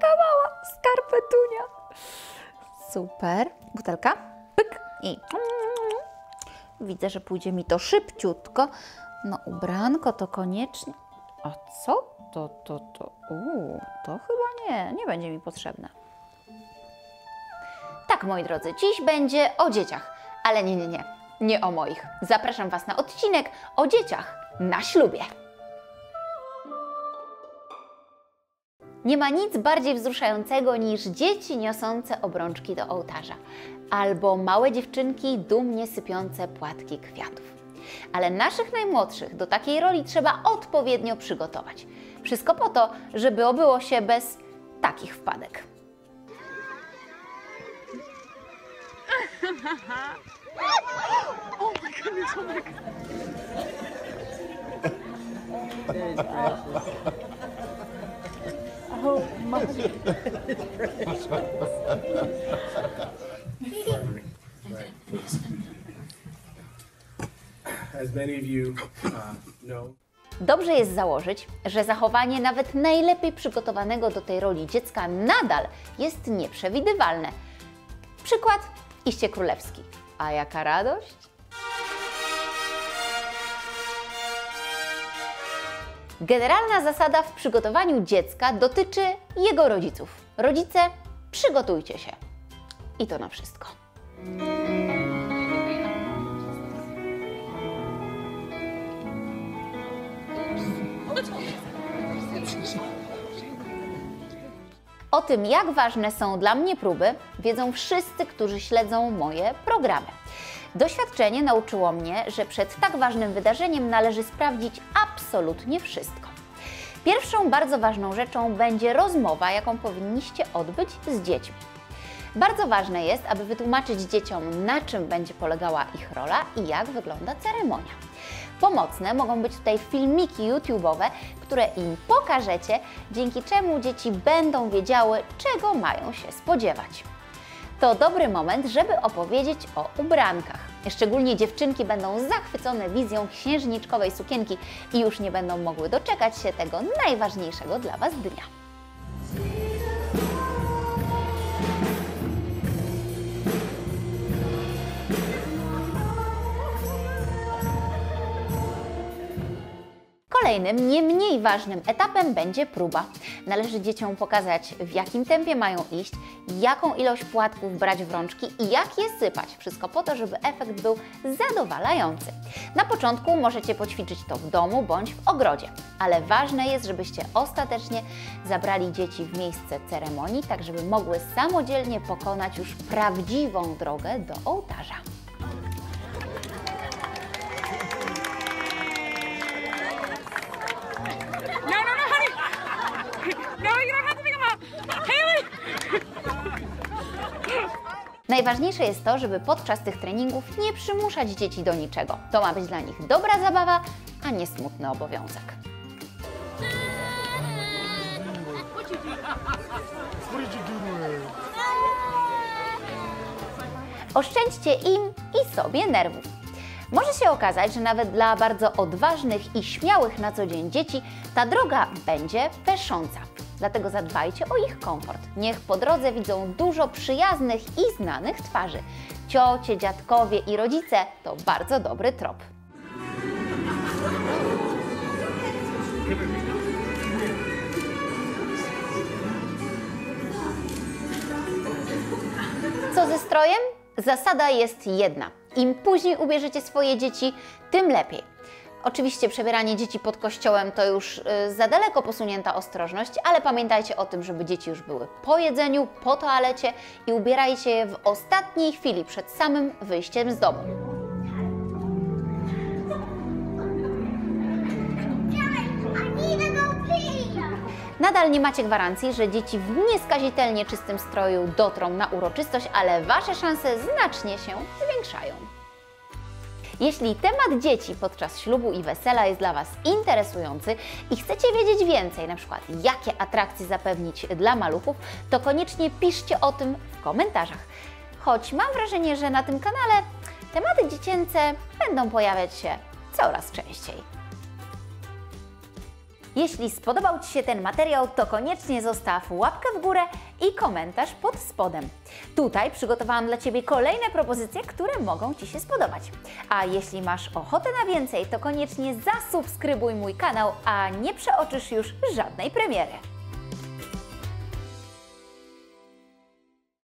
Taka mała skarpetunia. Super. Butelka. Pyk. I widzę, że pójdzie mi to szybciutko. No ubranko to koniecznie. A co to, to, to? Uuu, to chyba nie, nie będzie mi potrzebne. Tak, moi drodzy, dziś będzie o dzieciach, ale nie, nie, nie, nie o moich. Zapraszam Was na odcinek o dzieciach na ślubie. Nie ma nic bardziej wzruszającego niż dzieci niosące obrączki do ołtarza albo małe dziewczynki dumnie sypiące płatki kwiatów. Ale naszych najmłodszych do takiej roli trzeba odpowiednio przygotować. Wszystko po to, żeby obyło się bez takich wpadek. Uh, Dobrze jest założyć, że zachowanie nawet najlepiej przygotowanego do tej roli dziecka nadal jest nieprzewidywalne. Przykład iście królewski. A jaka radość? Generalna zasada w przygotowaniu dziecka dotyczy jego rodziców. Rodzice, przygotujcie się. I to na wszystko. O tym, jak ważne są dla mnie próby, wiedzą wszyscy, którzy śledzą moje programy. Doświadczenie nauczyło mnie, że przed tak ważnym wydarzeniem należy sprawdzić absolutnie wszystko. Pierwszą bardzo ważną rzeczą będzie rozmowa, jaką powinniście odbyć z dziećmi. Bardzo ważne jest, aby wytłumaczyć dzieciom, na czym będzie polegała ich rola i jak wygląda ceremonia. Pomocne mogą być tutaj filmiki YouTube'owe, które im pokażecie, dzięki czemu dzieci będą wiedziały, czego mają się spodziewać. To dobry moment, żeby opowiedzieć o ubrankach. Szczególnie dziewczynki będą zachwycone wizją księżniczkowej sukienki i już nie będą mogły doczekać się tego najważniejszego dla Was dnia. Kolejnym, nie mniej ważnym etapem będzie próba. Należy dzieciom pokazać, w jakim tempie mają iść, jaką ilość płatków brać w rączki i jak je sypać. Wszystko po to, żeby efekt był zadowalający. Na początku możecie poćwiczyć to w domu bądź w ogrodzie, ale ważne jest, żebyście ostatecznie zabrali dzieci w miejsce ceremonii, tak żeby mogły samodzielnie pokonać już prawdziwą drogę do ołtarza. Najważniejsze jest to, żeby podczas tych treningów nie przymuszać dzieci do niczego. To ma być dla nich dobra zabawa, a nie smutny obowiązek. Oszczędźcie im i sobie nerwów. Może się okazać, że nawet dla bardzo odważnych i śmiałych na co dzień dzieci ta droga będzie pesząca. Dlatego zadbajcie o ich komfort. Niech po drodze widzą dużo przyjaznych i znanych twarzy. Ciocie, dziadkowie i rodzice to bardzo dobry trop. Co ze strojem? Zasada jest jedna. Im później ubierzecie swoje dzieci, tym lepiej. Oczywiście przebieranie dzieci pod kościołem to już y, za daleko posunięta ostrożność, ale pamiętajcie o tym, żeby dzieci już były po jedzeniu, po toalecie i ubierajcie je w ostatniej chwili przed samym wyjściem z domu. Nadal nie macie gwarancji, że dzieci w nieskazitelnie czystym stroju dotrą na uroczystość, ale Wasze szanse znacznie się zwiększają. Jeśli temat dzieci podczas ślubu i wesela jest dla Was interesujący i chcecie wiedzieć więcej, na przykład jakie atrakcje zapewnić dla maluchów, to koniecznie piszcie o tym w komentarzach. Choć mam wrażenie, że na tym kanale tematy dziecięce będą pojawiać się coraz częściej. Jeśli spodobał Ci się ten materiał, to koniecznie zostaw łapkę w górę i komentarz pod spodem. Tutaj przygotowałam dla Ciebie kolejne propozycje, które mogą Ci się spodobać. A jeśli masz ochotę na więcej, to koniecznie zasubskrybuj mój kanał, a nie przeoczysz już żadnej premiery.